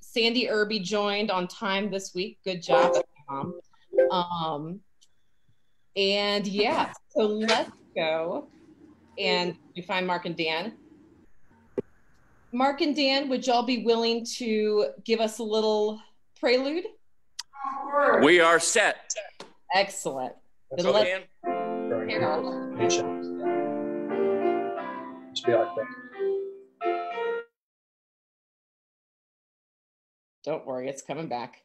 Sandy Irby joined on time this week. Good job, Mom. Um, and yeah, so let's go. And we find Mark and Dan. Mark and Dan, would y'all be willing to give us a little prelude? We are set. Excellent. Then so let's, Don't worry, it's coming back.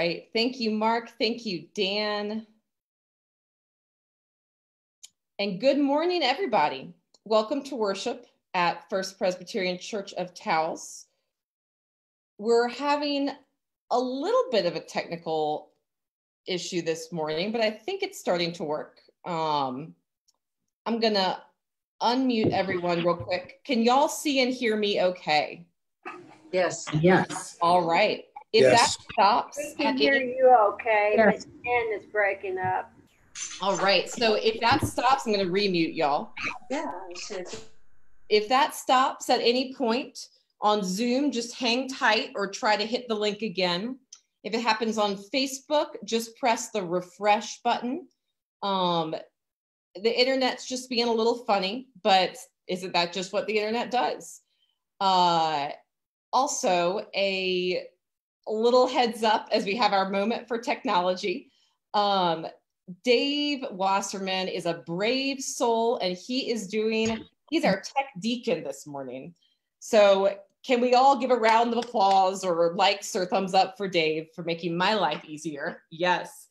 Right. Thank you, Mark. Thank you, Dan. And good morning, everybody. Welcome to worship at First Presbyterian Church of Taos. We're having a little bit of a technical issue this morning, but I think it's starting to work. Um, I'm going to unmute everyone real quick. Can y'all see and hear me okay? Yes. Yes. All right. If yes. that stops, we can hear you okay, yes. but Ken is breaking up. All right. So if that stops, I'm going to remute y'all. Yeah. If that stops at any point on Zoom, just hang tight or try to hit the link again. If it happens on Facebook, just press the refresh button. Um, the internet's just being a little funny, but isn't that just what the internet does? Uh, also, a a little heads up as we have our moment for technology. Um, Dave Wasserman is a brave soul and he is doing, he's our tech deacon this morning. So can we all give a round of applause or likes or thumbs up for Dave for making my life easier? Yes.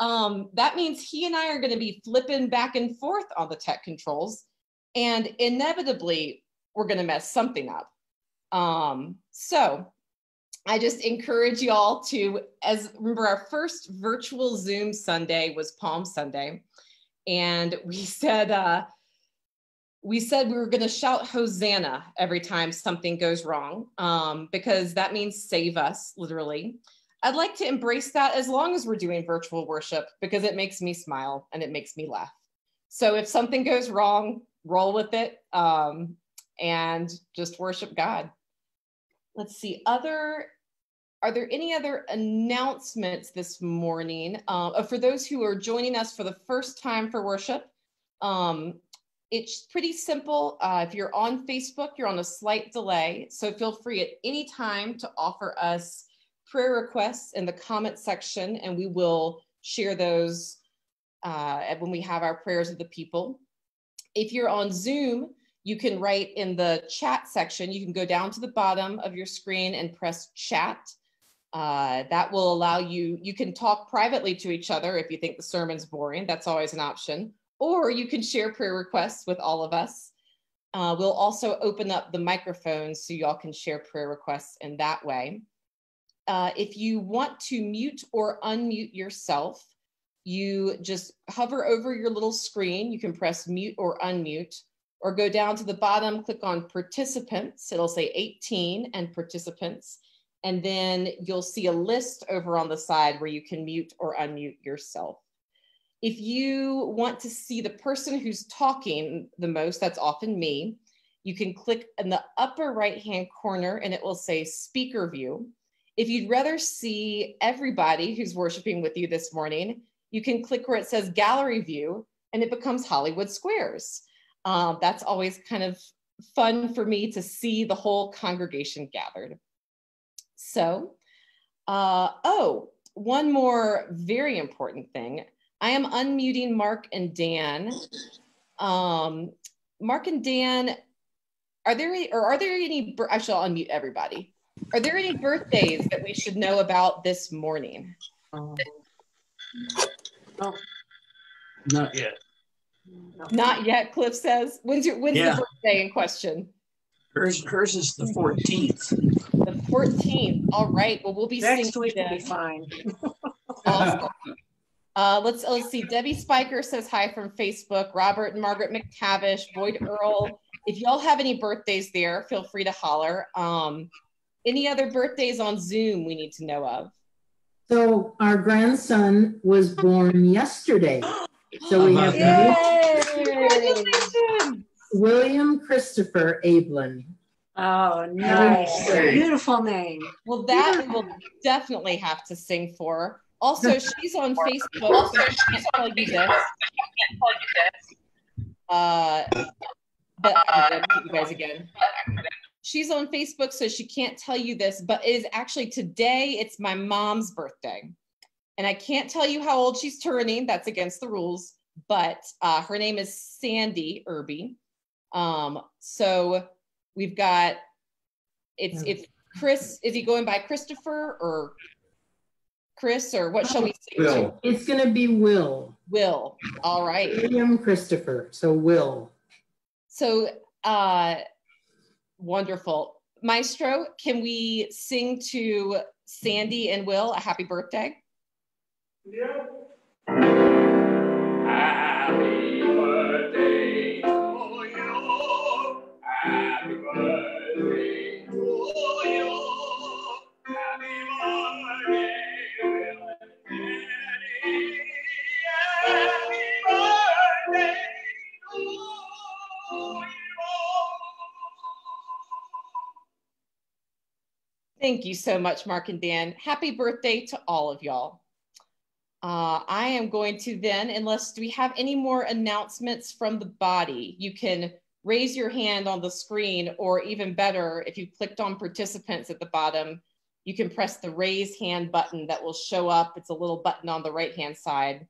Um, that means he and I are going to be flipping back and forth on the tech controls and inevitably we're going to mess something up. Um, so I just encourage y'all to, as remember, our first virtual Zoom Sunday was Palm Sunday. And we said, uh, we said we were going to shout Hosanna every time something goes wrong, um, because that means save us, literally. I'd like to embrace that as long as we're doing virtual worship because it makes me smile and it makes me laugh. So if something goes wrong, roll with it um, and just worship God let's see, other, are there any other announcements this morning? Uh, for those who are joining us for the first time for worship, um, it's pretty simple. Uh, if you're on Facebook, you're on a slight delay. So feel free at any time to offer us prayer requests in the comment section, and we will share those uh, when we have our prayers of the people. If you're on Zoom, you can write in the chat section. You can go down to the bottom of your screen and press chat. Uh, that will allow you, you can talk privately to each other if you think the sermon's boring. That's always an option. Or you can share prayer requests with all of us. Uh, we'll also open up the microphones so y'all can share prayer requests in that way. Uh, if you want to mute or unmute yourself, you just hover over your little screen. You can press mute or unmute or go down to the bottom, click on participants. It'll say 18 and participants. And then you'll see a list over on the side where you can mute or unmute yourself. If you want to see the person who's talking the most, that's often me, you can click in the upper right hand corner and it will say speaker view. If you'd rather see everybody who's worshiping with you this morning, you can click where it says gallery view and it becomes Hollywood Squares. Um, that's always kind of fun for me to see the whole congregation gathered. So, uh, oh, one more very important thing. I am unmuting Mark and Dan. Um, Mark and Dan, are there any, or are there any, I shall unmute everybody. Are there any birthdays that we should know about this morning? Um, oh, not yet. Not yet, Cliff says. When's your when's Yeah. the birthday in question? Hers, hers is the 14th. The 14th. All right. Well, we'll be Next singing week will be fine. Awesome. Uh, let's let's see. Debbie Spiker says hi from Facebook. Robert and Margaret McTavish, Boyd Earl. If y'all have any birthdays there, feel free to holler. Um, any other birthdays on Zoom we need to know of? So our grandson was born yesterday. So we have Yay! Congratulations! William Christopher Ablin. Oh, nice. Beautiful name. Well, that we'll definitely have to sing for. Also, she's on Facebook. So she can't tell you this. Uh, but I'm gonna mute you guys again. She's on Facebook, so she can't tell you this, but it is actually today. It's my mom's birthday, and I can't tell you how old she's turning. That's against the rules. But uh, her name is Sandy Irby. Um, so we've got it's it's Chris. Is he going by Christopher or Chris or what shall we say? Will. It's going to be Will. Will. All right. William Christopher. So Will. So uh wonderful. Maestro, can we sing to Sandy and Will a happy birthday? Thank you so much, Mark and Dan. Happy birthday to all of y'all. Uh, I am going to then, unless do we have any more announcements from the body? You can raise your hand on the screen, or even better, if you clicked on participants at the bottom, you can press the raise hand button that will show up. It's a little button on the right hand side.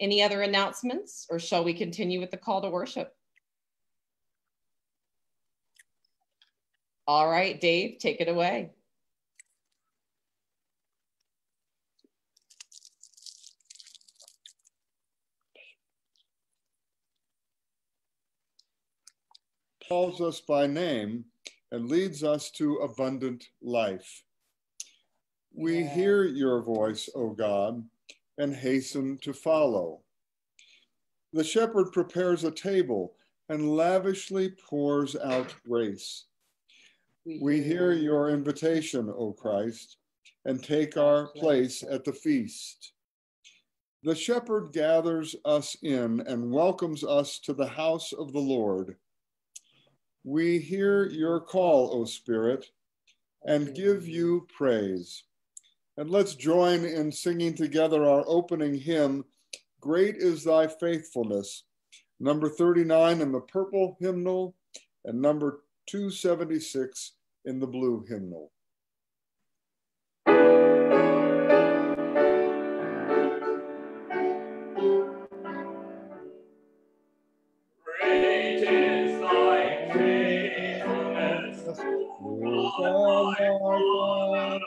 Any other announcements, or shall we continue with the call to worship? All right, Dave, take it away. Calls us by name and leads us to abundant life. We Yeah. hear your voice, O God, and hasten to follow. The shepherd prepares a table and lavishly pours out grace. We hear your invitation, O Christ, and take our place at the feast. The shepherd gathers us in and welcomes us to the house of the Lord. We hear your call, O Spirit, and give you praise. And let's join in singing together our opening hymn, Great is Thy Faithfulness, number 39 in the purple hymnal and number 276 in the blue hymnal. My Lord.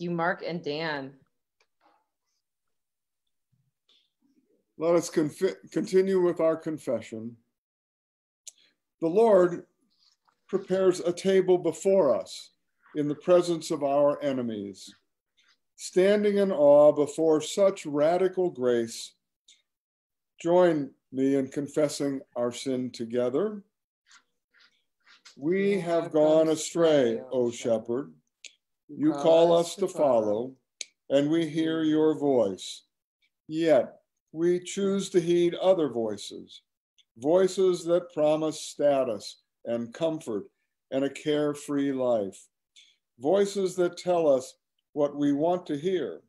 You, Mark and Dan. Let us continue with our confession. The Lord prepares a table before us in the presence of our enemies. Standing in awe before such radical grace, join me in confessing our sin together. We have gone astray, O shepherd. You call us to follow, and we hear your voice. Yet we choose to heed other voices, voices that promise status and comfort and a carefree life, voices that tell us what we want to hear.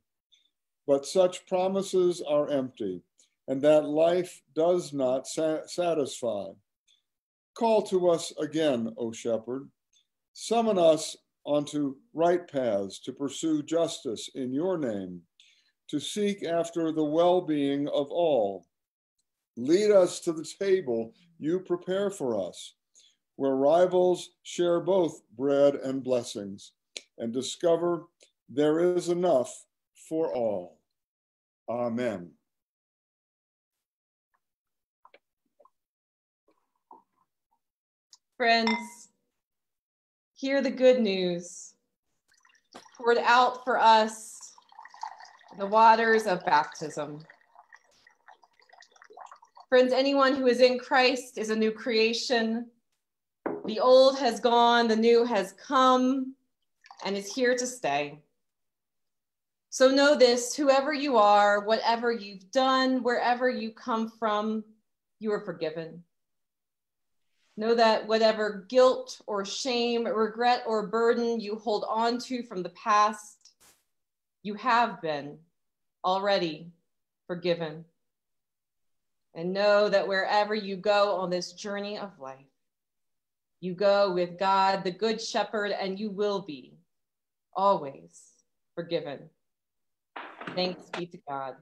But such promises are empty, and that life does not sa- satisfy. Call to us again, O shepherd. Summon us onto right paths to pursue justice in your name, to seek after the well being of all. Lead us to the table you prepare for us, where rivals share both bread and blessings, and discover there is enough for all. Amen. Friends, hear the good news poured out for us the waters of baptism. Friends, anyone who is in Christ is a new creation. The old has gone, the new has come, and is here to stay. So know this whoever you are, whatever you've done, wherever you come from, you are forgiven. Know that whatever guilt or shame, regret or burden you hold on to from the past, you have been already forgiven. And know that wherever you go on this journey of life, you go with God, the Good Shepherd, and you will be always forgiven. Thanks be to God.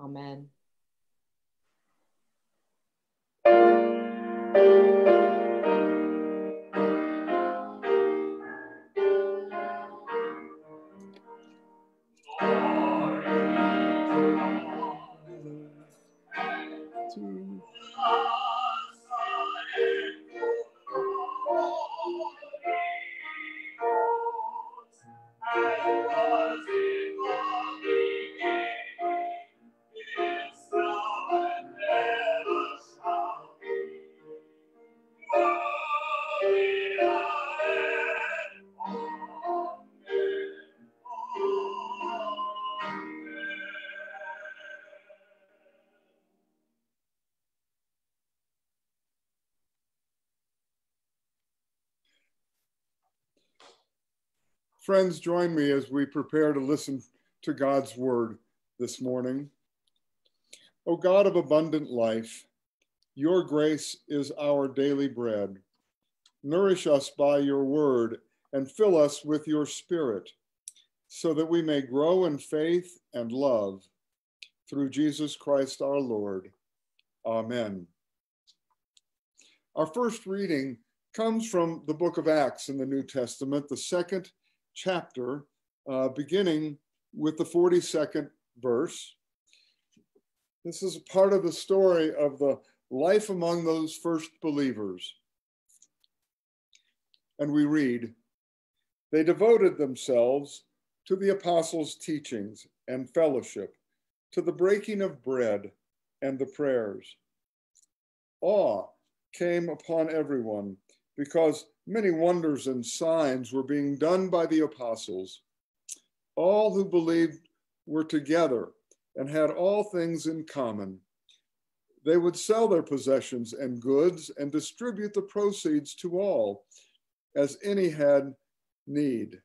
Amen. Friends, join me as we prepare to listen to God's word this morning. O God of abundant life, your grace is our daily bread. Nourish us by your word and fill us with your spirit so that we may grow in faith and love through Jesus Christ our Lord. Amen. Our first reading comes from the book of Acts in the New Testament, the second chapter, uh, beginning with the 42nd verse. This is part of the story of the life among those first believers. And we read, They devoted themselves to the apostles' teachings and fellowship, to the breaking of bread and the prayers. Awe came upon everyone because many wonders and signs were being done by the apostles. All who believed were together and had all things in common. They would sell their possessions and goods and distribute the proceeds to all as any had need.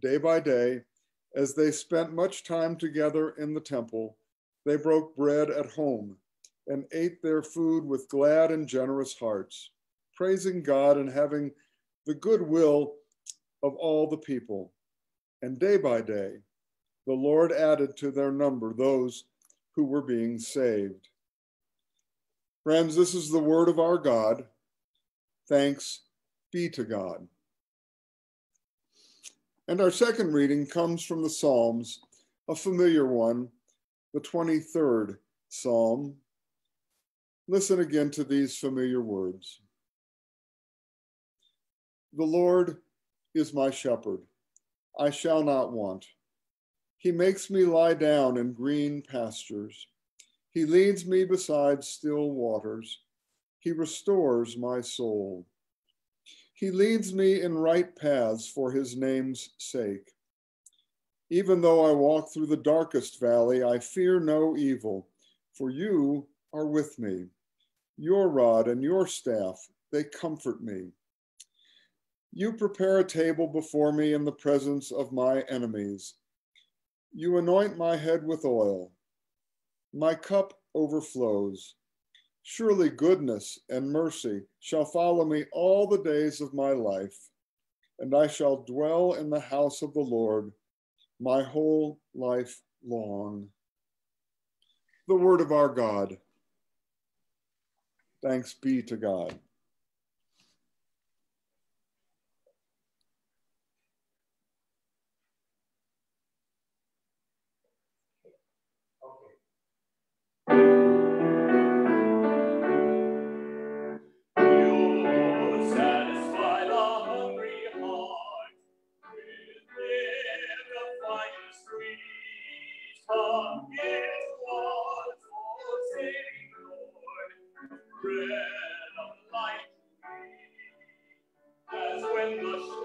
Day by day, as they spent much time together in the temple, they broke bread at home and ate their food with glad and generous hearts, praising God and having the goodwill of all the people. And day by day, the Lord added to their number those who were being saved. Friends, this is the word of our God. Thanks be to God. And our second reading comes from the Psalms, a familiar one, the 23rd Psalm. Listen again to these familiar words. The Lord is my shepherd. I shall not want. He makes me lie down in green pastures. He leads me beside still waters. He restores my soul. He leads me in right paths for his name's sake. Even though I walk through the darkest valley, I fear no evil, for you are with me. Your rod and your staff, they comfort me. You prepare a table before me in the presence of my enemies. You anoint my head with oil. My cup overflows. Surely goodness and mercy shall follow me all the days of my life, and I shall dwell in the house of the Lord my whole life long. The word of our God. Thanks be to God. As when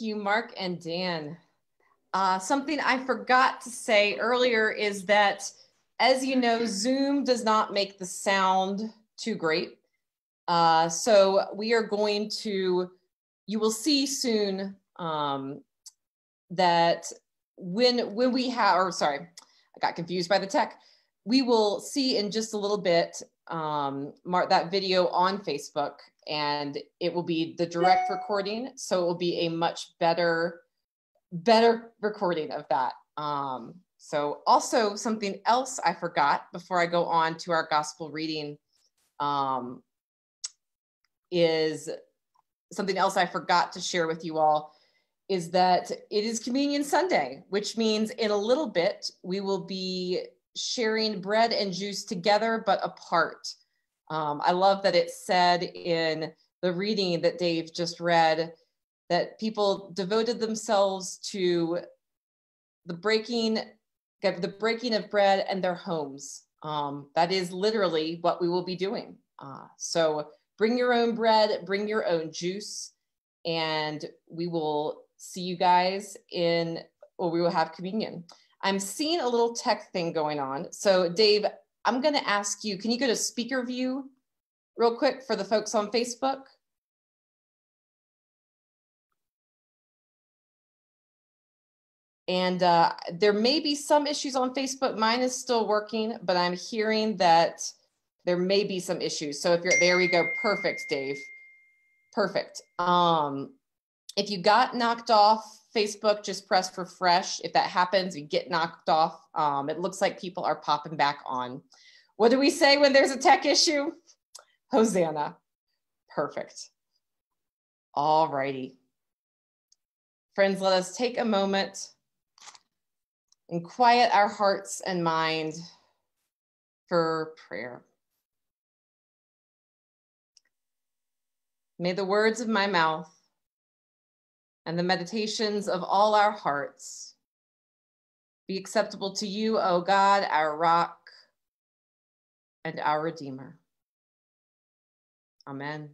You, Mark and Dan. Uh, something I forgot to say earlier is that, as you know, Zoom does not make the sound too great. Uh, so we are going to, you will see soon um, that when when we have, or sorry, I got confused by the tech. We will see in just a little bit um, mark that video on Facebook, and it will be the direct recording. So it will be a much better better recording of that. Um, so also something else I forgot before I go on to our gospel reading um, is something else I forgot to share with you all is that it is Communion Sunday, which means in a little bit we will be sharing bread and juice together but apart. Um, I love that it said in the reading that Dave just read that people devoted themselves to the breaking the breaking of bread and their homes. Um, that is literally what we will be doing. Uh, so bring your own bread, bring your own juice, and we will see you guys in, or we will have communion. I'm seeing a little tech thing going on. So Dave, I'm gonna ask you, can you go to speaker view real quick for the folks on Facebook? And uh, there may be some issues on Facebook. Mine is still working, but I'm hearing that there may be some issues. So if you're there, we go. Perfect, Dave. Perfect. Um, if you got knocked off Facebook, just press refresh. If that happens, you get knocked off. Um, it looks like people are popping back on. What do we say when there's a tech issue? Hosanna. Perfect. All righty. Friends, let us take a moment and quiet our hearts and mind for prayer. May the words of my mouth and the meditations of all our hearts be acceptable to you, O God, our rock and our Redeemer. Amen.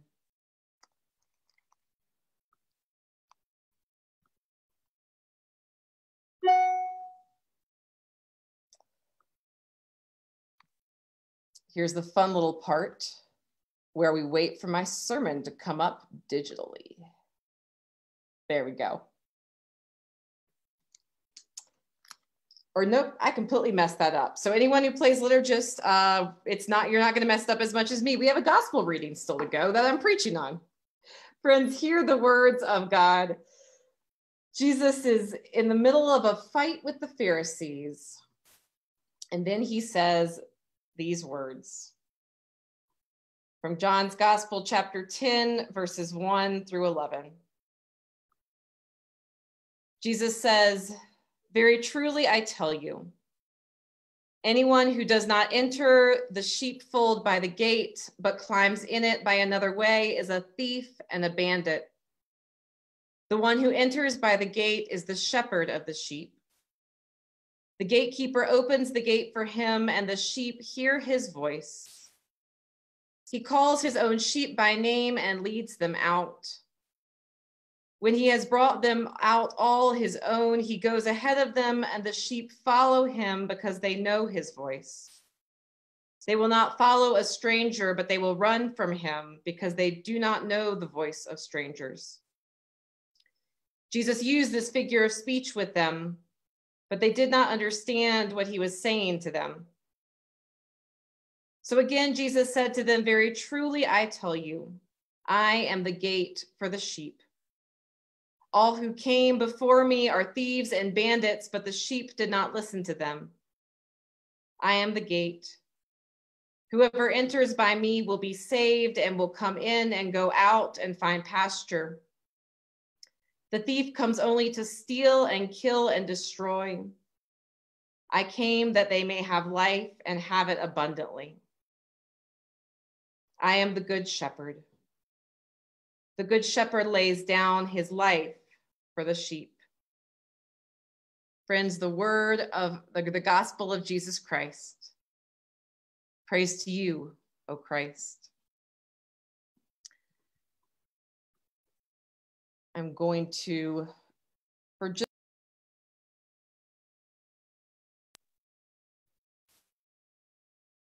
Here's the fun little part where we wait for my sermon to come up digitally. There we go. Or nope, I completely messed that up. So anyone who plays liturgist, uh, it's not you're not going to mess up as much as me. We have a gospel reading still to go that I'm preaching on. Friends, hear the words of God. Jesus is in the middle of a fight with the Pharisees. And then he says, these words from John's Gospel, chapter 10, verses 1 through 11. Jesus says, Very truly I tell you, anyone who does not enter the sheepfold by the gate, but climbs in it by another way, is a thief and a bandit. The one who enters by the gate is the shepherd of the sheep. The gatekeeper opens the gate for him, and the sheep hear his voice. He calls his own sheep by name and leads them out. When he has brought them out all his own, he goes ahead of them, and the sheep follow him because they know his voice. They will not follow a stranger, but they will run from him because they do not know the voice of strangers. Jesus used this figure of speech with them but they did not understand what he was saying to them. So again, Jesus said to them, Very truly, I tell you, I am the gate for the sheep. All who came before me are thieves and bandits, but the sheep did not listen to them. I am the gate. Whoever enters by me will be saved and will come in and go out and find pasture. The thief comes only to steal and kill and destroy. I came that they may have life and have it abundantly. I am the good shepherd. The good shepherd lays down his life for the sheep. Friends, the word of the, the gospel of Jesus Christ. Praise to you, O Christ. I'm going to, for just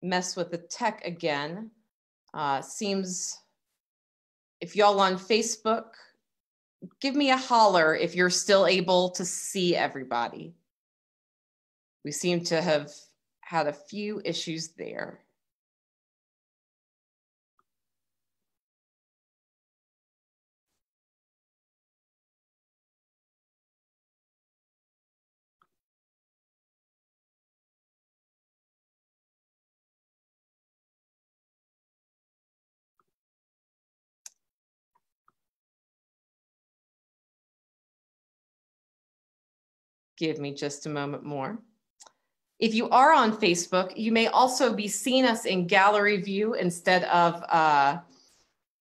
mess with the tech again. Uh, seems if y'all on Facebook, give me a holler if you're still able to see everybody. We seem to have had a few issues there. Give me just a moment more. If you are on Facebook, you may also be seeing us in gallery view instead of uh,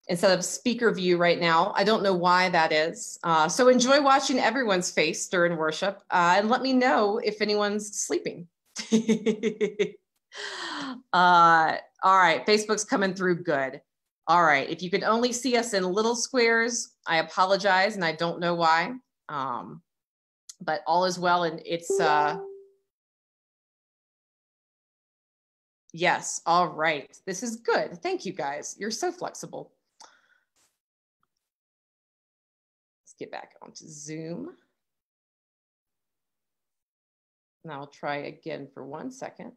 instead of speaker view right now. I don't know why that is. Uh, so enjoy watching everyone's face during worship uh, and let me know if anyone's sleeping. uh, all right, Facebook's coming through good. All right, if you could only see us in little squares, I apologize and I don't know why. Um, but all is well and it's uh yes all right. This is good. Thank you guys. You're so flexible. Let's get back onto zoom. And i'll try again for one second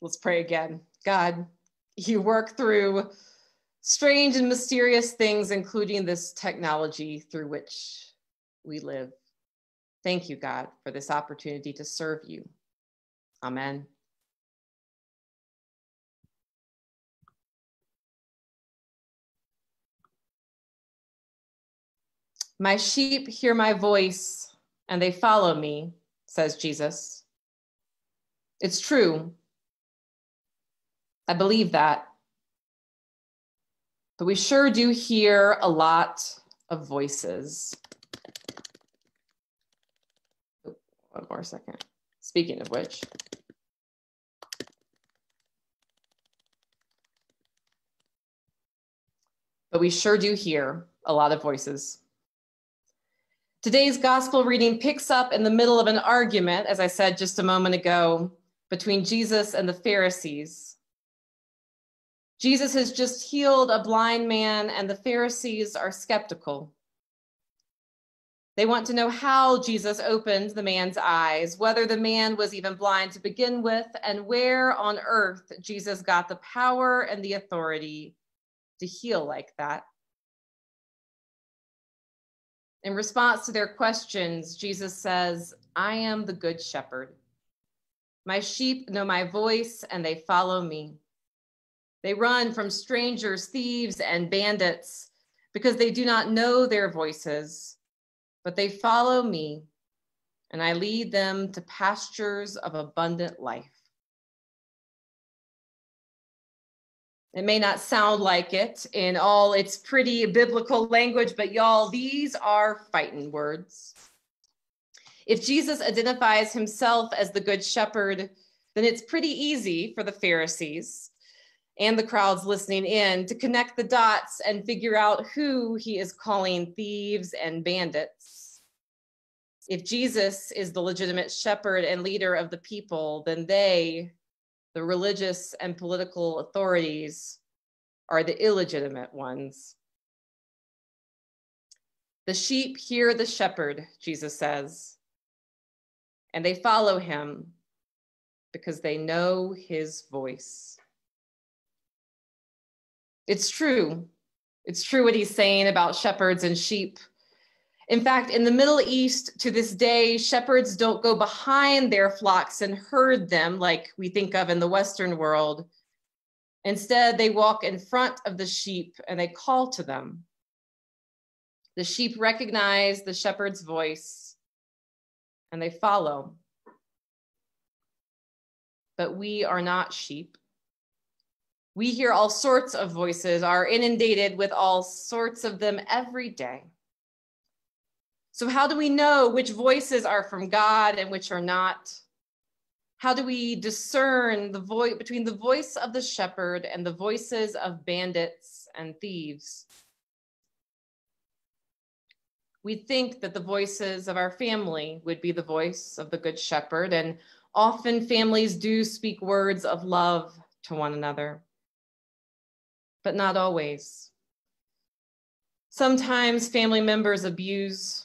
Let's pray again. God, you work through strange and mysterious things, including this technology through which we live. Thank you, God, for this opportunity to serve you. Amen. My sheep hear my voice and they follow me, says Jesus. It's true. I believe that. But we sure do hear a lot of voices. Oh, one more second. Speaking of which, but we sure do hear a lot of voices. Today's gospel reading picks up in the middle of an argument, as I said just a moment ago, between Jesus and the Pharisees. Jesus has just healed a blind man, and the Pharisees are skeptical. They want to know how Jesus opened the man's eyes, whether the man was even blind to begin with, and where on earth Jesus got the power and the authority to heal like that. In response to their questions, Jesus says, I am the good shepherd. My sheep know my voice and they follow me. They run from strangers, thieves, and bandits because they do not know their voices, but they follow me, and I lead them to pastures of abundant life. It may not sound like it in all its pretty biblical language, but y'all, these are fighting words. If Jesus identifies himself as the good shepherd, then it's pretty easy for the Pharisees and the crowds listening in to connect the dots and figure out who he is calling thieves and bandits. If Jesus is the legitimate shepherd and leader of the people, then they, the religious and political authorities, are the illegitimate ones. The sheep hear the shepherd, Jesus says, and they follow him because they know his voice. It's true. It's true what he's saying about shepherds and sheep. In fact, in the Middle East to this day, shepherds don't go behind their flocks and herd them like we think of in the Western world. Instead, they walk in front of the sheep and they call to them. The sheep recognize the shepherd's voice and they follow. but we are not sheep. We hear all sorts of voices, are inundated with all sorts of them every day. So, how do we know which voices are from God and which are not? How do we discern the voice between the voice of the shepherd and the voices of bandits and thieves? We think that the voices of our family would be the voice of the good shepherd, and often families do speak words of love to one another, but not always. Sometimes family members abuse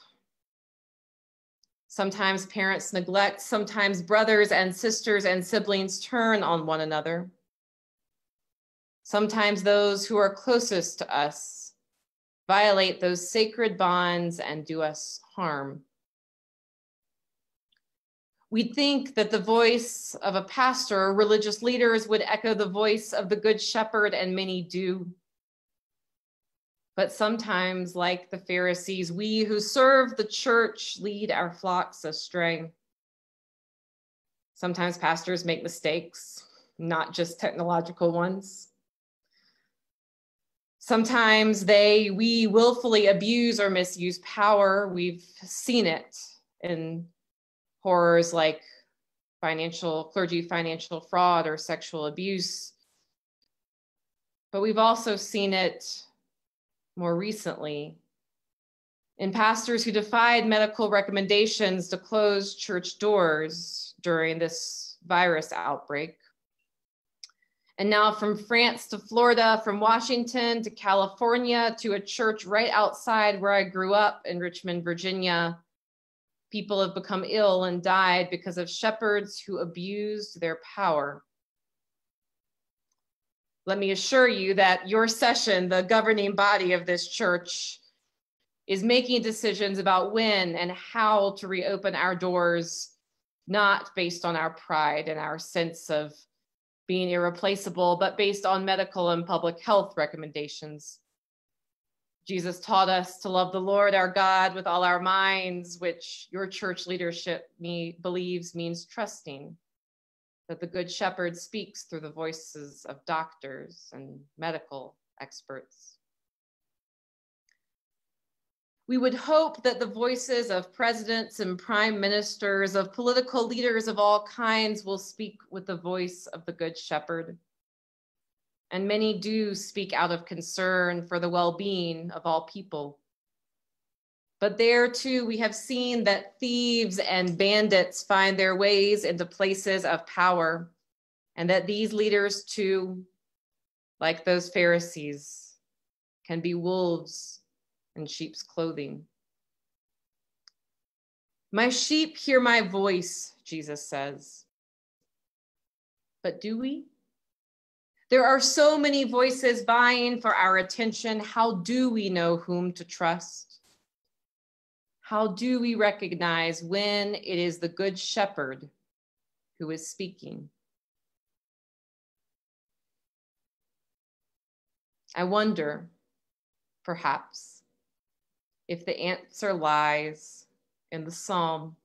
Sometimes parents neglect, sometimes brothers and sisters and siblings turn on one another. Sometimes those who are closest to us violate those sacred bonds and do us harm. We think that the voice of a pastor or religious leaders would echo the voice of the Good Shepherd, and many do. But sometimes, like the Pharisees, we who serve the church lead our flocks astray. Sometimes pastors make mistakes, not just technological ones. Sometimes they, we willfully abuse or misuse power. We've seen it in horrors like financial, clergy financial fraud or sexual abuse. But we've also seen it more recently in pastors who defied medical recommendations to close church doors during this virus outbreak. And now, from France to Florida, from Washington to California to a church right outside where I grew up in Richmond, Virginia, people have become ill and died because of shepherds who abused their power. Let me assure you that your session, the governing body of this church, is making decisions about when and how to reopen our doors, not based on our pride and our sense of being irreplaceable, but based on medical and public health recommendations. Jesus taught us to love the Lord our God with all our minds, which your church leadership me, believes means trusting that the Good Shepherd speaks through the voices of doctors and medical experts. We would hope that the voices of presidents and prime ministers, of political leaders of all kinds, will speak with the voice of the Good Shepherd. And many do speak out of concern for the well being of all people. But there too, we have seen that thieves and bandits find their ways into places of power, and that these leaders too, like those Pharisees, can be wolves in sheep's clothing. My sheep hear my voice, Jesus says. But do we? There are so many voices vying for our attention. How do we know whom to trust? How do we recognize when it is the Good Shepherd who is speaking? I wonder, perhaps, if the answer lies in the psalm.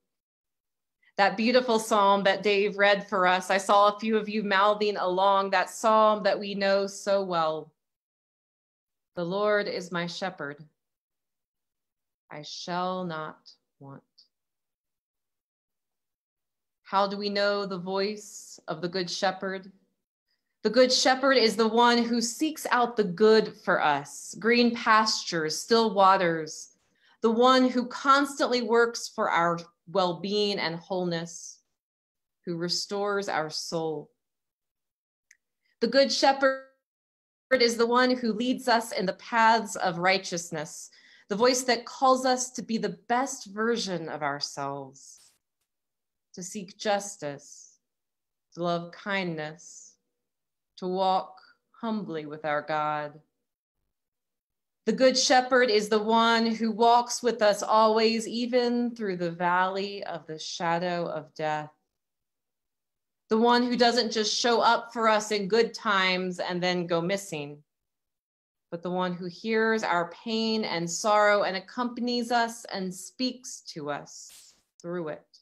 That beautiful psalm that Dave read for us. I saw a few of you mouthing along that psalm that we know so well. The Lord is my shepherd. I shall not want. How do we know the voice of the Good Shepherd? The Good Shepherd is the one who seeks out the good for us green pastures, still waters, the one who constantly works for our well being and wholeness, who restores our soul. The Good Shepherd is the one who leads us in the paths of righteousness the voice that calls us to be the best version of ourselves, to seek justice, to love kindness, to walk humbly with our God. The Good Shepherd is the one who walks with us always, even through the valley of the shadow of death. The one who doesn't just show up for us in good times and then go missing but the one who hears our pain and sorrow and accompanies us and speaks to us through it.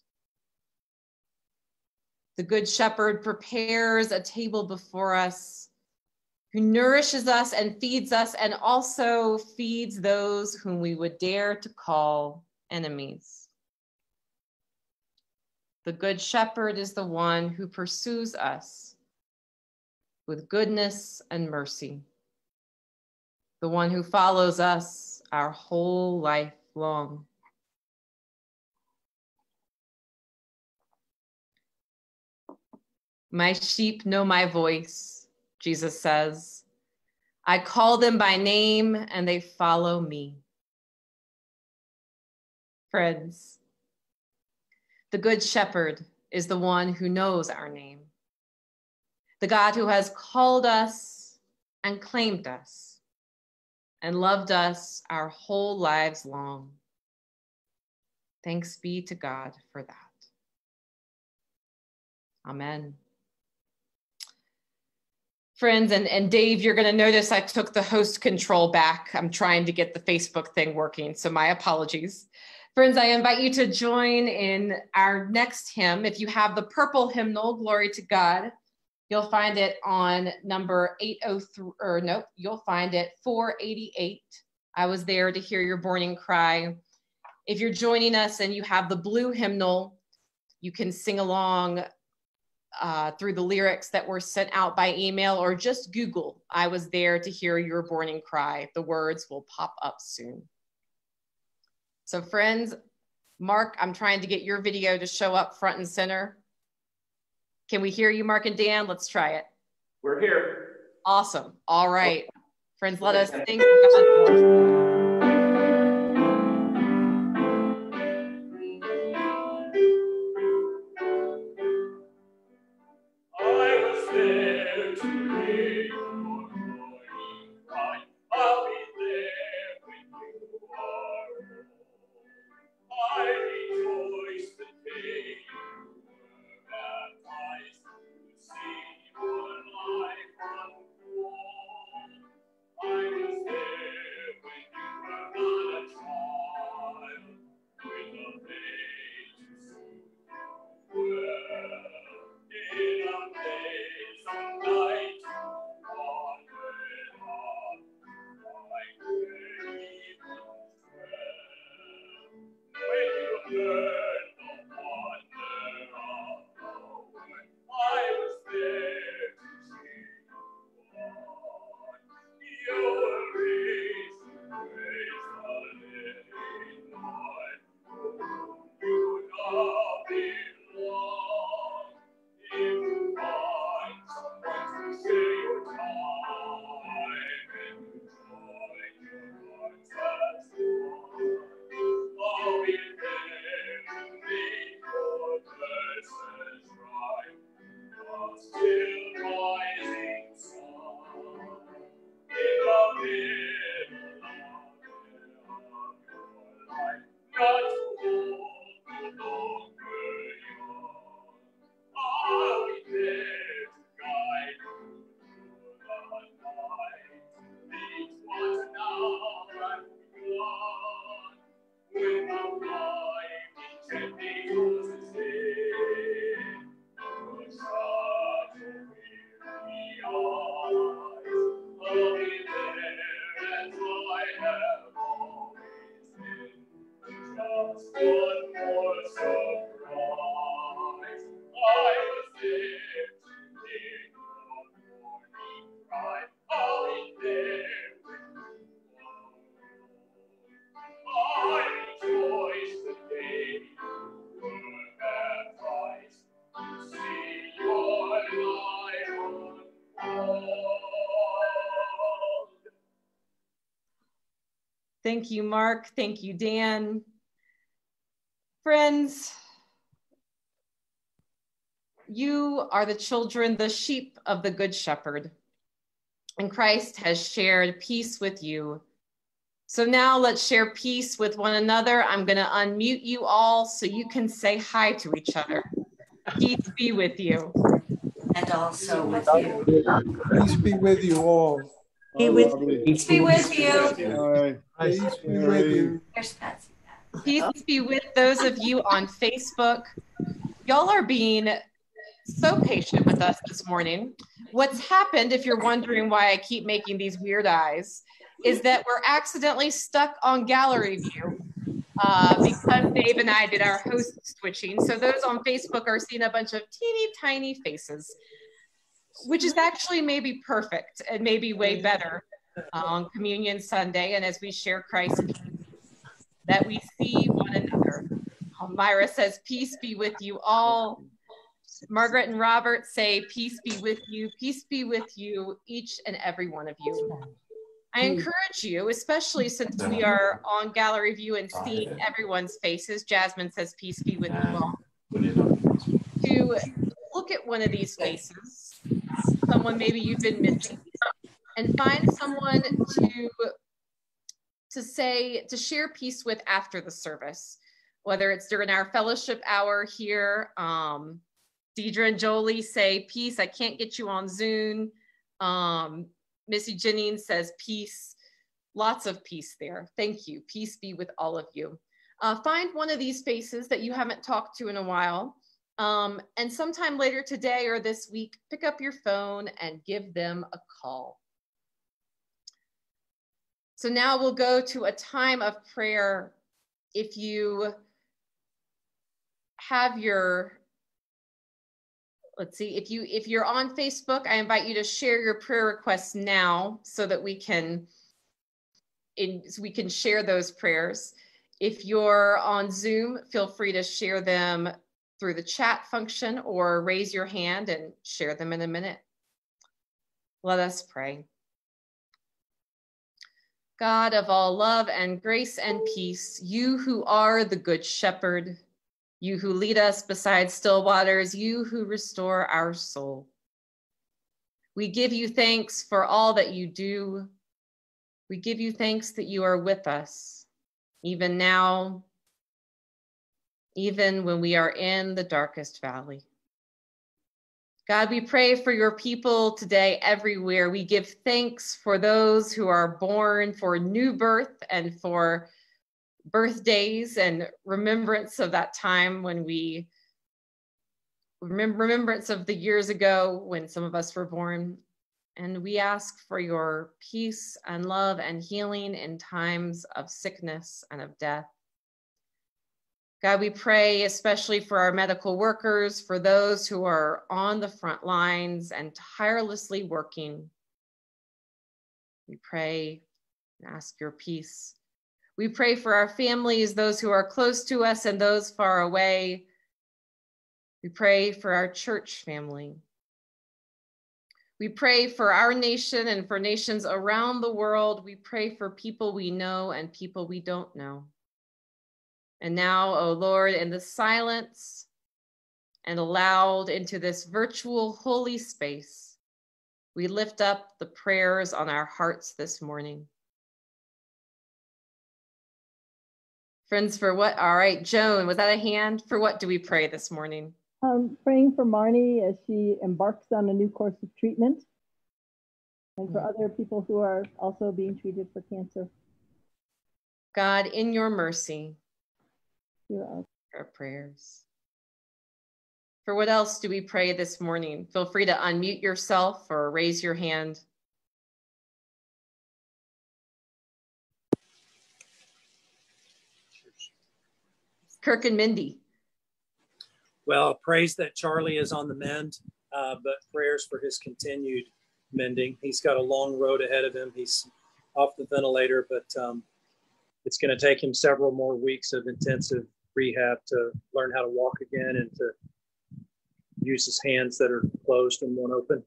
The Good Shepherd prepares a table before us, who nourishes us and feeds us, and also feeds those whom we would dare to call enemies. The Good Shepherd is the one who pursues us with goodness and mercy, the one who follows us our whole life long. My sheep know my voice, Jesus says. I call them by name and they follow me. Friends, the Good Shepherd is the one who knows our name, the God who has called us and claimed us and loved us our whole lives long. Thanks be to God for that. Amen friends and, and dave you're going to notice i took the host control back. I'm trying to get the facebook thing working so my apologies. Friends i invite you to join in our next hymn. If you have the purple hymnal glory to god you'll find it on number 803 or nope you'll find it 488 i was there to hear your morning cry. If you're joining us and you have the blue hymnal you can sing along uh, through the lyrics that were sent out by email or just Google, I was there to hear your morning cry. The words will pop up soon. So, friends, Mark, I'm trying to get your video to show up front and center. Can we hear you, Mark and Dan? Let's try it. We're here. Awesome. All right. Friends, let us sing. Thank you, Mark. Thank you, Dan. Friends, you are the children, the sheep of the Good Shepherd, and Christ has shared peace with you. So now let's share peace with one another. I'm going to unmute you all so you can say hi to each other. Peace be with you. And also with you. Peace be with you all. Be with, Lovely. peace be with you. Peace be with you. Peace be with those of you on Facebook. Y'all are being so patient with us this morning. What's happened, if you're wondering why I keep making these weird eyes, is that we're accidentally stuck on gallery view uh, because Dave and I did our host switching. So those on Facebook are seeing a bunch of teeny tiny faces, which is actually maybe perfect and maybe way better on Communion Sunday. And as we share Christ, that we see one another. Um, Myra says, Peace be with you all. Margaret and Robert say, Peace be with you. Peace be with you, each and every one of you. I encourage you, especially since we are on gallery view and seeing everyone's faces. Jasmine says, Peace be with you all. To look at one of these faces, someone maybe you've been missing, and find someone to to say to share peace with after the service whether it's during our fellowship hour here um deidre and jolie say peace i can't get you on zoom. Um missy jennings says peace. Lots of peace there. Thank you. Peace be with all of you. Uh, find one of these faces that you haven't talked to in a while um, and sometime later today or this week pick up your phone and give them a call so now we'll go to a time of prayer. If you have your let's see if you if you're on facebook i invite you to share your prayer requests now so that we can in so we can share those prayers if you're on zoom feel free to share them through the chat function or raise your hand and share them in a minute let us pray God of all love and grace and peace, you who are the good shepherd, you who lead us beside still waters, you who restore our soul. We give you thanks for all that you do. We give you thanks that you are with us, even now, even when we are in the darkest valley. God, we pray for your people today everywhere. We give thanks for those who are born for new birth and for birthdays and remembrance of that time when we remembrance of the years ago when some of us were born. And we ask for your peace and love and healing in times of sickness and of death. God, we pray especially for our medical workers, for those who are on the front lines and tirelessly working. We pray and ask your peace. We pray for our families, those who are close to us and those far away. We pray for our church family. We pray for our nation and for nations around the world. We pray for people we know and people we don't know. And now, O oh Lord, in the silence and aloud into this virtual holy space, we lift up the prayers on our hearts this morning. Friends, for what? All right, Joan, was that a hand? For what do we pray this morning? Um, praying for Marnie as she embarks on a new course of treatment and for mm other people who are also being treated for cancer. God, in your mercy, our prayers. For what else do we pray this morning? Feel free to unmute yourself or raise your hand. Kirk and Mindy. Well, praise that Charlie is on the mend, uh, but prayers for his continued mending. He's got a long road ahead of him. He's off the ventilator, but um, it's going to take him several more weeks of intensive rehab to learn how to walk again and to use his hands that are closed and one open.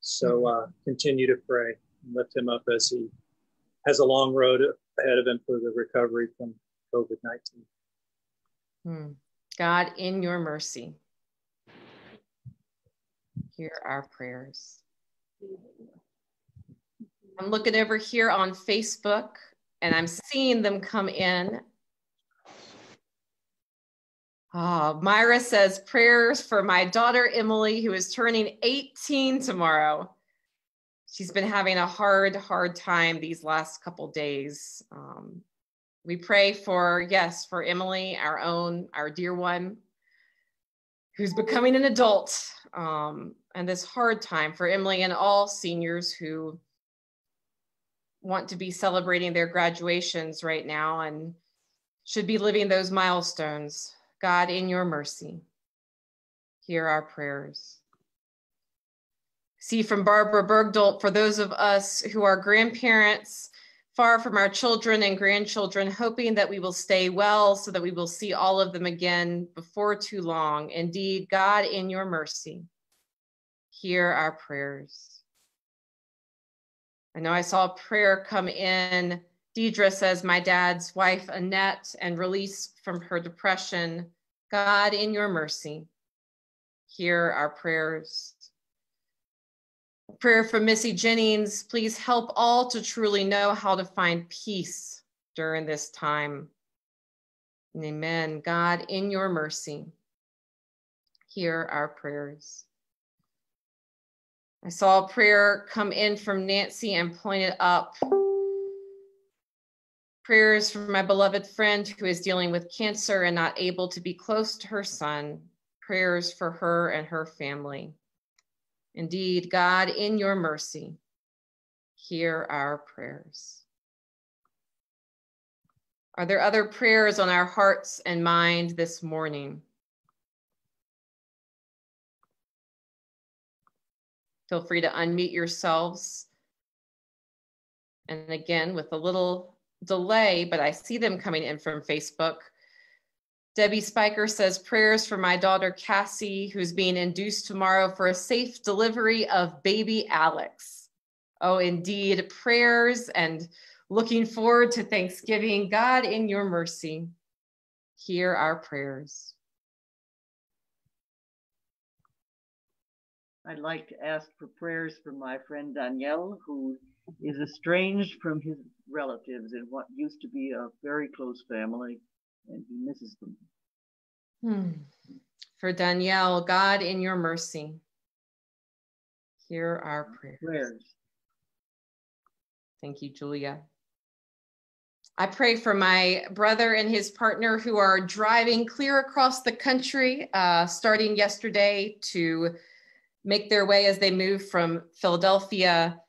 So uh, continue to pray and lift him up as he has a long road ahead of him for the recovery from COVID 19. Hmm. God, in your mercy, hear our prayers. I'm looking over here on Facebook and I'm seeing them come in. Oh, Myra says prayers for my daughter Emily, who is turning 18 tomorrow. She's been having a hard, hard time these last couple days. Um, we pray for, yes, for Emily, our own, our dear one. who's becoming an adult, um, and this hard time for Emily and all seniors who want to be celebrating their graduations right now and should be living those milestones. God, in your mercy, hear our prayers. See from Barbara Bergdolt, for those of us who are grandparents, far from our children and grandchildren, hoping that we will stay well so that we will see all of them again before too long. Indeed, God, in your mercy, hear our prayers. I know I saw a prayer come in. Deidre says, My dad's wife, Annette, and release from her depression. God, in your mercy, hear our prayers. Prayer for Missy Jennings. Please help all to truly know how to find peace during this time. Amen. God, in your mercy, hear our prayers. I saw a prayer come in from Nancy and pointed up. Prayers for my beloved friend who is dealing with cancer and not able to be close to her son. Prayers for her and her family. Indeed, God, in your mercy, hear our prayers. Are there other prayers on our hearts and mind this morning? Feel free to unmute yourselves. And again, with a little delay, but I see them coming in from Facebook. Debbie Spiker says prayers for my daughter Cassie, who's being induced tomorrow for a safe delivery of baby Alex. Oh, indeed, prayers and looking forward to Thanksgiving. God, in your mercy, hear our prayers. I'd like to ask for prayers for my friend Danielle, who is estranged from his relatives in what used to be a very close family, and he misses them. Hmm. For Danielle, God, in your mercy, hear our prayers. Prayers. Thank you, Julia. I pray for my brother and his partner who are driving clear across the country, uh, starting yesterday to make their way as they move from Philadelphia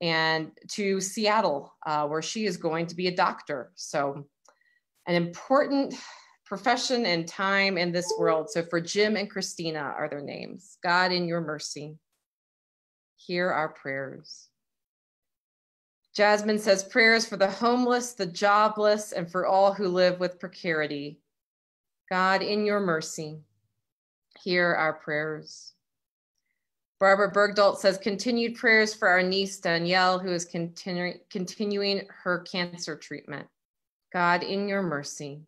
and to Seattle, uh, where she is going to be a doctor. So, an important profession and time in this world. So, for Jim and Christina are their names. God, in your mercy, hear our prayers. Jasmine says prayers for the homeless, the jobless, and for all who live with precarity. God, in your mercy, hear our prayers. Barbara Bergdahl says continued prayers for our niece Danielle, who is continu- continuing her cancer treatment. God, in your mercy,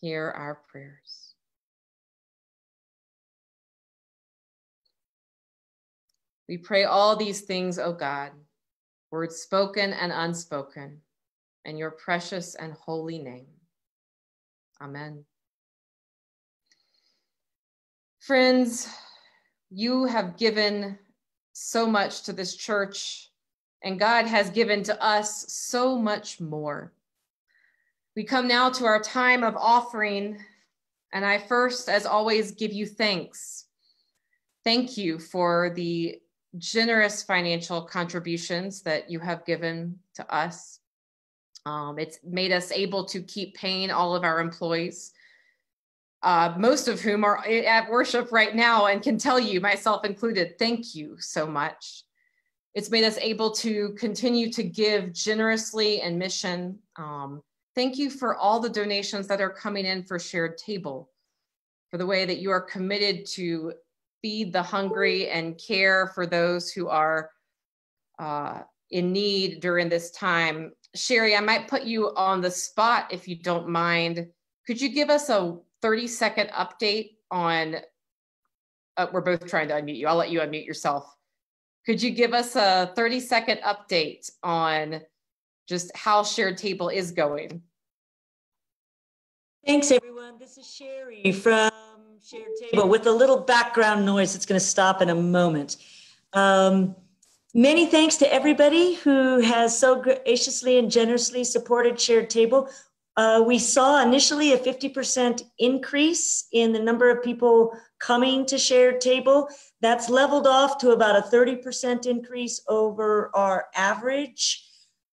hear our prayers. We pray all these things, O God, words spoken and unspoken, in your precious and holy name. Amen. Friends, you have given so much to this church, and God has given to us so much more. We come now to our time of offering, and I first, as always, give you thanks. Thank you for the generous financial contributions that you have given to us. Um, it's made us able to keep paying all of our employees uh, most of whom are at worship right now and can tell you, myself included, thank you so much. It's made us able to continue to give generously and mission. Um, thank you for all the donations that are coming in for Shared Table, for the way that you are committed to feed the hungry and care for those who are uh, in need during this time. Sherry, I might put you on the spot if you don't mind. Could you give us a 30 second update on, uh, we're both trying to unmute you. I'll let you unmute yourself. Could you give us a 30 second update on just how Shared Table is going? Thanks, everyone. This is Sherry from Shared Table with a little background noise. It's going to stop in a moment. Um, many thanks to everybody who has so graciously and generously supported Shared Table. Uh, we saw initially a 50% increase in the number of people coming to shared table. That's leveled off to about a 30% increase over our average.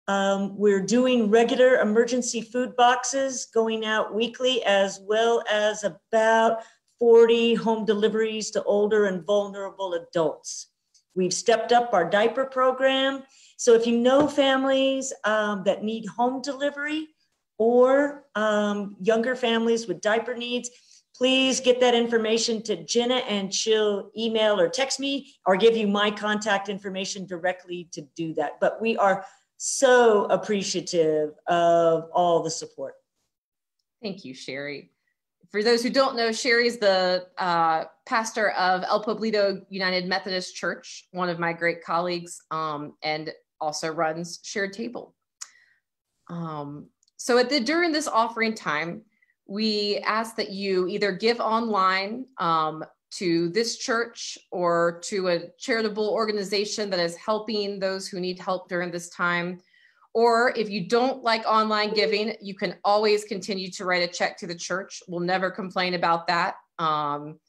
Um, we're doing regular emergency food boxes going out weekly, as well as about 40 home deliveries to older and vulnerable adults. We've stepped up our diaper program. So if you know families um, that need home delivery or um, younger families with diaper needs, please get that information to Jenna and she'll email or text me or give you my contact information directly to do that. But we are so appreciative of all the support. Thank you, Sherry. For those who don't know, Sherry is the uh, pastor of El Pueblito United Methodist Church, one of my great colleagues, um, and also runs Shared Table. Um, so at the during this offering time, we ask that you either give online um, to this church or to a charitable organization that is helping those who need help during this time. Or if you don't like online giving, you can always continue to write a check to the church. We'll never complain about that. Um,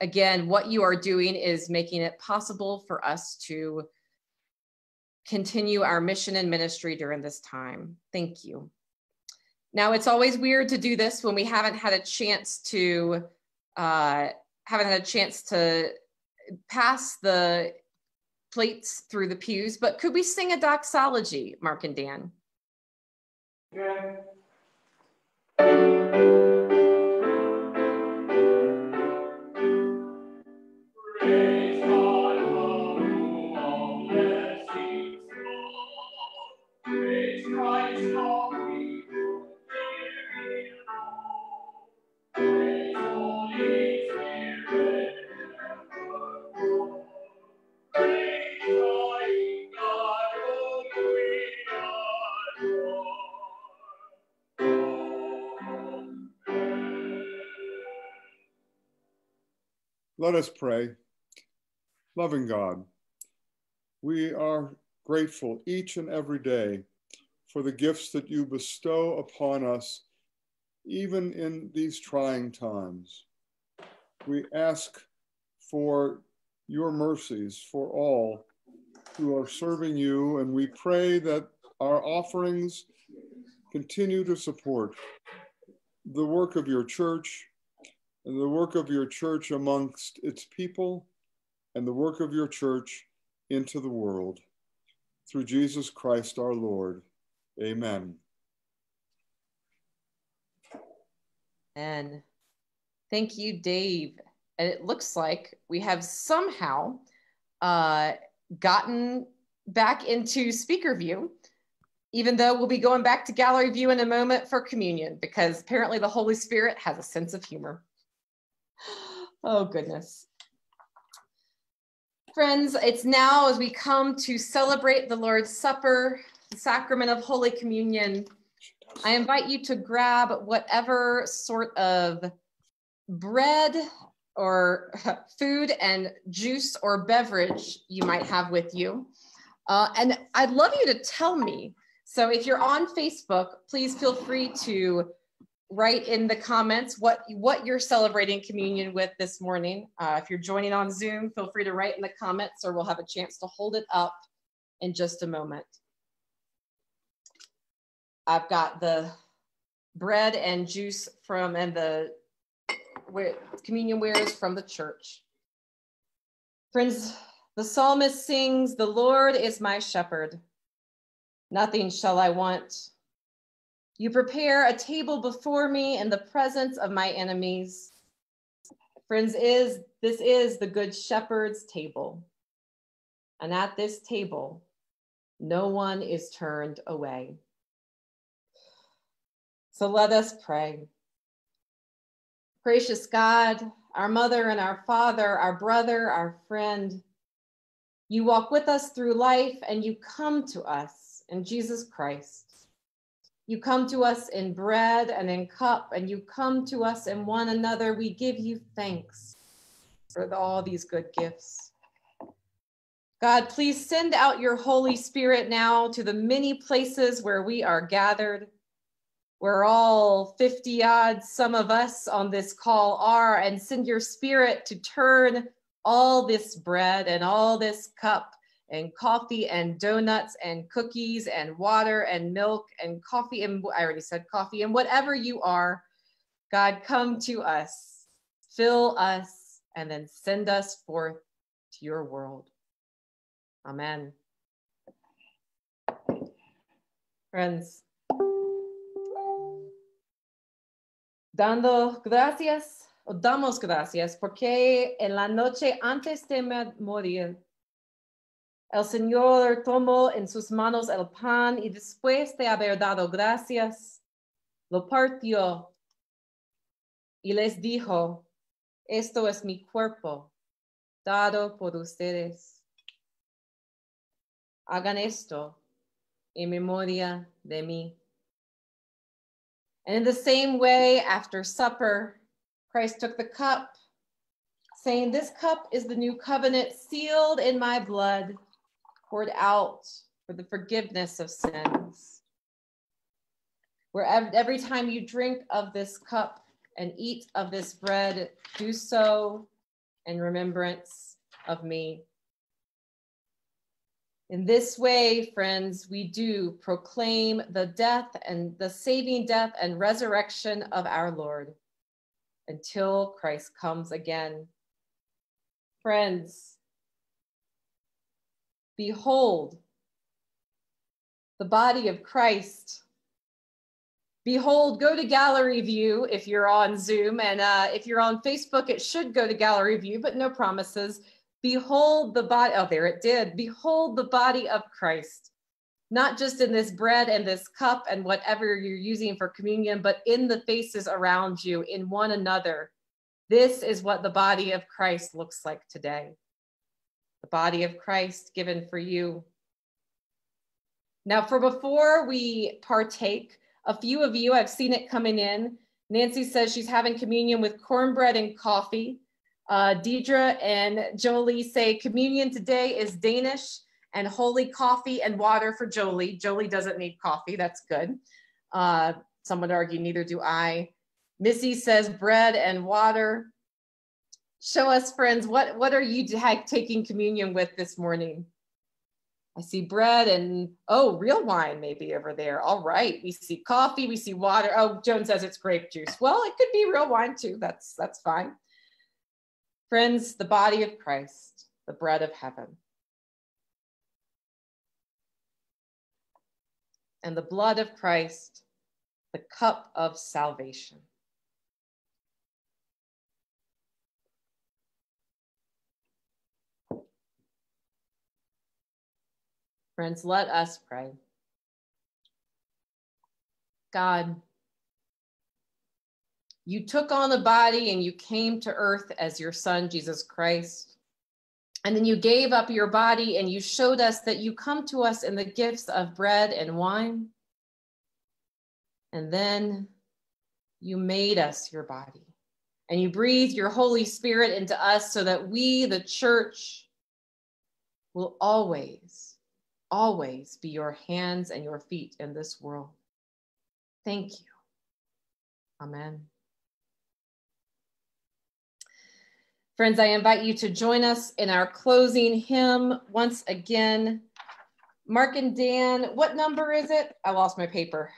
again, what you are doing is making it possible for us to continue our mission and ministry during this time. Thank you. Now, it's always weird to do this when we haven't had a chance to uh, haven't had a chance to pass the plates through the pews, but could we sing a doxology, Mark and Dan? Yeah. Let us pray. Loving God, we are grateful each and every day for the gifts that you bestow upon us, even in these trying times. We ask for your mercies for all who are serving you, and we pray that our offerings continue to support the work of your church and the work of your church amongst its people and the work of your church into the world. Through Jesus Christ our Lord. Amen. And thank you, Dave. And it looks like we have somehow uh, gotten back into speaker view, even though we'll be going back to gallery view in a moment for communion, because apparently the Holy Spirit has a sense of humor. Oh, goodness. Friends, it's now as we come to celebrate the Lord's Supper, the sacrament of Holy Communion. I invite you to grab whatever sort of bread or food and juice or beverage you might have with you. Uh, and I'd love you to tell me. So if you're on Facebook, please feel free to write in the comments what what you're celebrating communion with this morning. Uh, if you're joining on Zoom, feel free to write in the comments or we'll have a chance to hold it up in just a moment. I've got the bread and juice from and the where, communion wares from the church. Friends, the psalmist sings, The Lord is my shepherd. Nothing shall I want. You prepare a table before me in the presence of my enemies. Friends, is this is the good shepherd's table. And at this table, no one is turned away. So let us pray. Gracious God, our mother and our father, our brother, our friend, you walk with us through life and you come to us in Jesus Christ. You come to us in bread and in cup, and you come to us in one another. We give you thanks for all these good gifts. God, please send out your Holy Spirit now to the many places where we are gathered. where all 50 odd, some of us on this call are, and send your spirit to turn all this bread and all this cup and coffee and donuts and cookies and water and milk and coffee and I already said coffee and whatever you are, God, come to us, fill us, and then send us forth to your world. Amen. Friends, dando gracias, damos gracias, porque en la noche antes de morir, el Señor tomó en sus manos el pan y después de haber dado gracias, lo partió y les dijo, esto es mi cuerpo, dado por ustedes. Hagan esto en memoria de mí. And in the same way, after supper, Christ took the cup, saying, This cup is the new covenant sealed in my blood, poured out for the forgiveness of sins. Where every time you drink of this cup and eat of this bread, do so in remembrance of me. In this way, friends, we do proclaim the death and the saving death and resurrection of our Lord until Christ comes again. Friends, behold the body of Christ. Behold, go to gallery view if you're on Zoom, and uh, if you're on Facebook, it should go to gallery view, but no promises. Behold the body, oh, there it did. Behold the body of Christ, not just in this bread and this cup and whatever you're using for communion, but in the faces around you, in one another. This is what the body of Christ looks like today. The body of Christ given for you. Now, for before we partake, a few of you, I've seen it coming in. Nancy says she's having communion with cornbread and coffee. Uh, Deidre and Jolie say communion today is Danish and holy coffee and water for Jolie. Jolie doesn't need coffee, that's good. Uh, some would argue neither do I. Missy says bread and water. Show us, friends, what, what are you taking communion with this morning? I see bread and, oh, real wine maybe over there. All right, we see coffee, we see water. Oh, Joan says it's grape juice. Well, it could be real wine too. That's, that's fine. Friends, the body of Christ, the bread of heaven. And the blood of Christ, the cup of salvation. Friends, let us pray. God, you took on the body and you came to earth as your son, Jesus Christ. And then you gave up your body and you showed us that you come to us in the gifts of bread and wine. And then you made us your body and you breathed your Holy Spirit into us so that we, the church, will always, always be your hands and your feet in this world. Thank you. Amen. Friends, I invite you to join us in our closing hymn once again. Mark and Dan, what number is it? I lost my paper.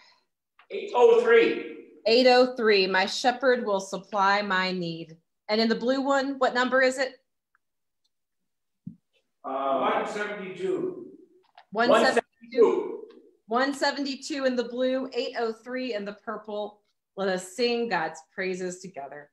803. 803. My shepherd will supply my need. And in the blue one, what number is it? Uh, 172. 172. 172 in the blue, 803 in the purple. Let us sing God's praises together.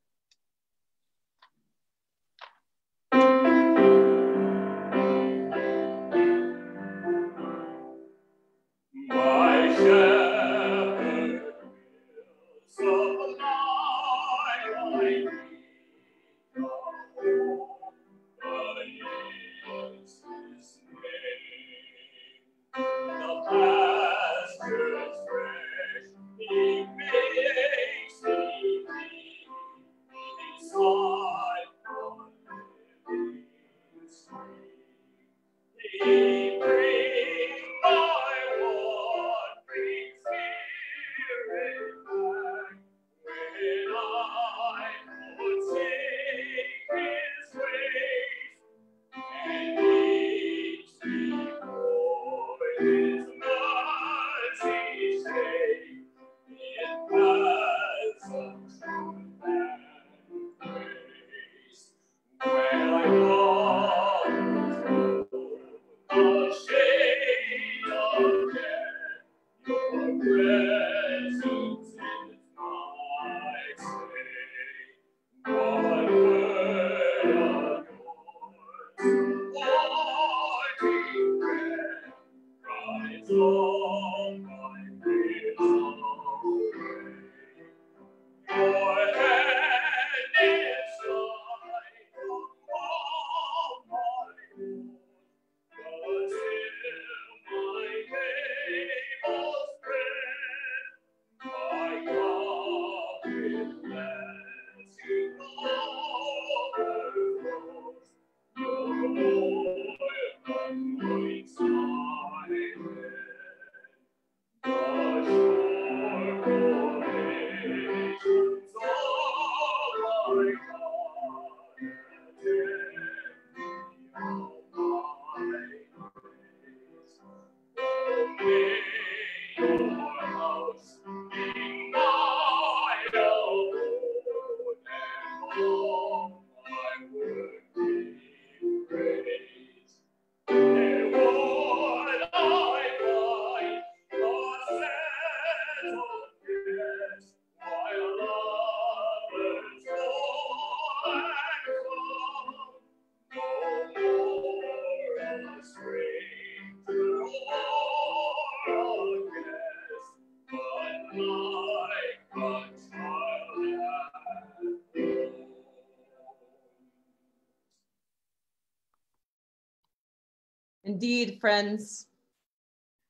Friends,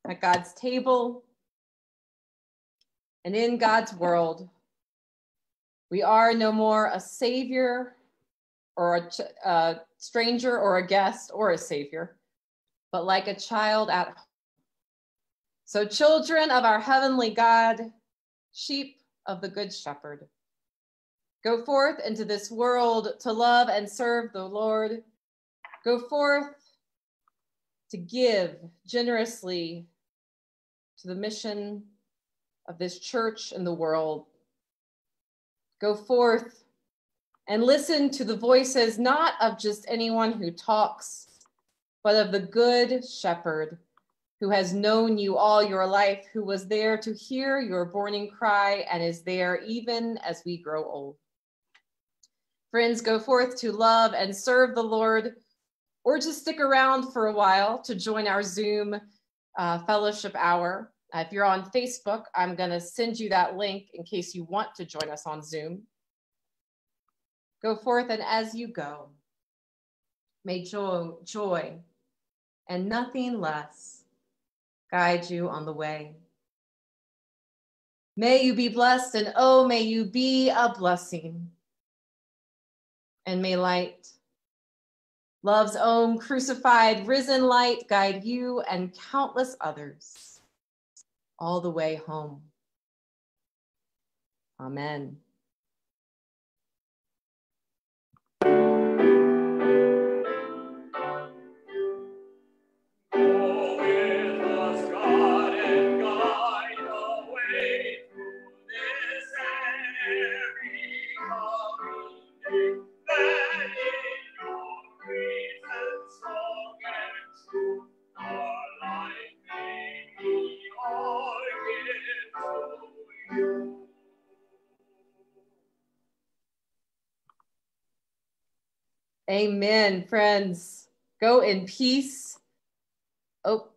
at God's table and in God's world, we are no more a savior or a, a, stranger or a guest or a savior, but like a child at home. So, children of our heavenly God, sheep of the Good Shepherd, go forth into this world to love and serve the Lord. Go forth to give generously to the mission of this church and the world. Go forth and listen to the voices not of just anyone who talks, but of the good shepherd who has known you all your life, who was there to hear your burning cry and is there even as we grow old. Friends, go forth to love and serve the Lord or just stick around for a while to join our Zoom uh, fellowship hour. Uh, if you're on Facebook, I'm going to send you that link in case you want to join us on Zoom. Go forth and as you go, may joy, joy and nothing less guide you on the way. May you be blessed and oh, may you be a blessing. And may light Love's own crucified, risen light guide you and countless others all the way home. Amen. Amen, friends. Go in peace. Oh,